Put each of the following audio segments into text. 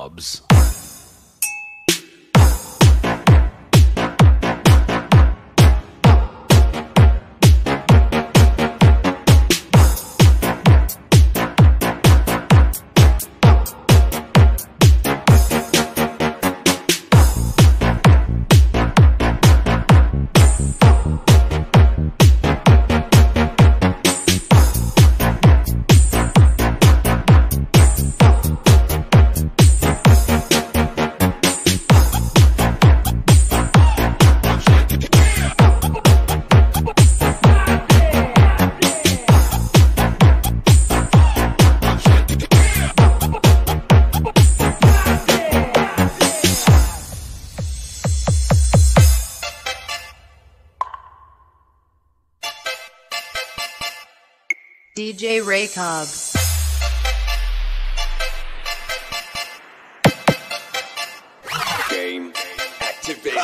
Raycombs. DJ Ray Cobbs. Game activated.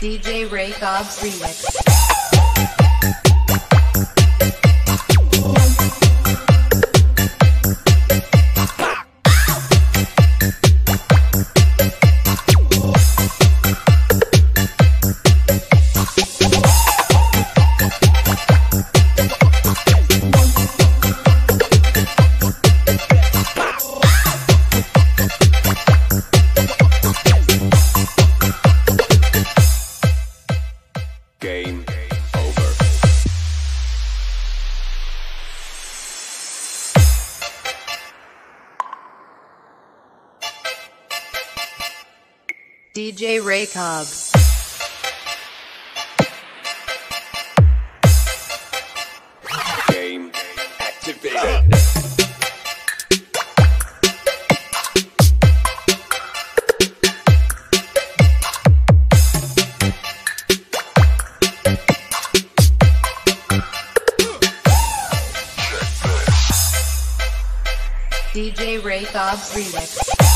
DJ Ray Cobbs Remix. DJ Ray Cobbs. Game activated. DJ Ray Cobbs Remix.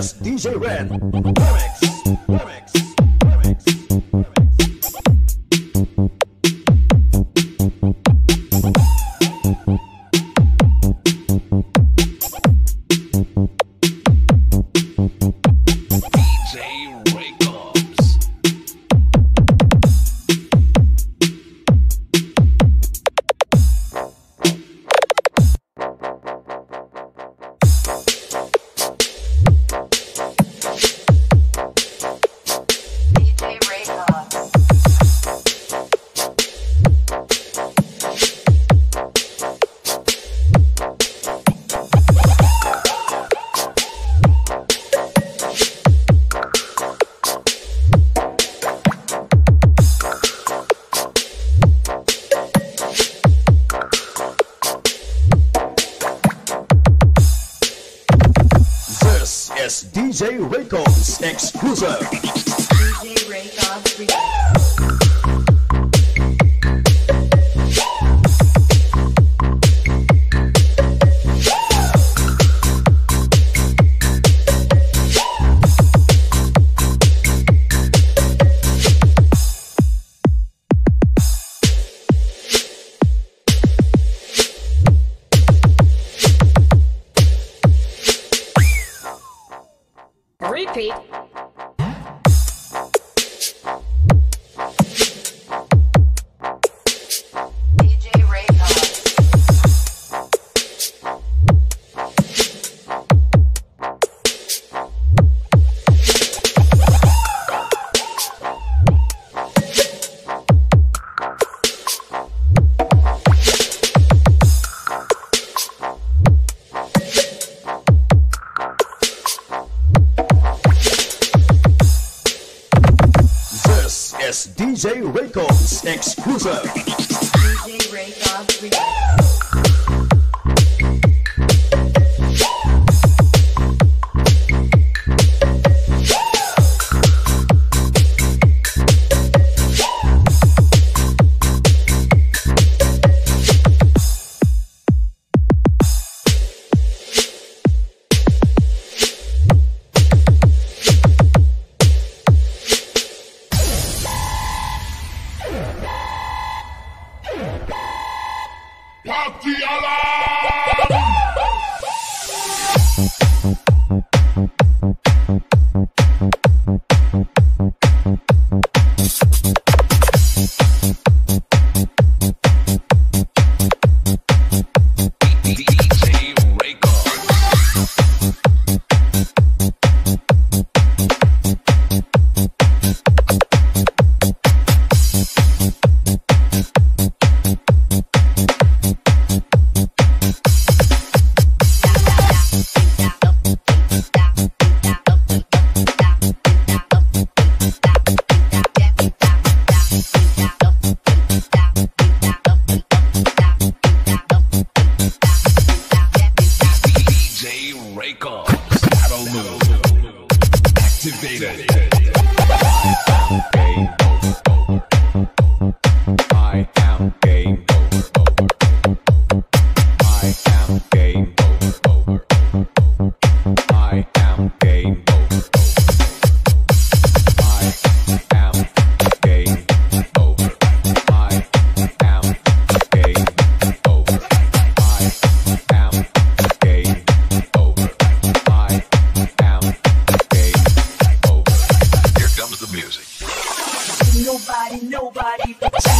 DJ Ren. Remix. DJ Records exclusive. Yes, DJ Raycob's exclusive. DJ nobody but you.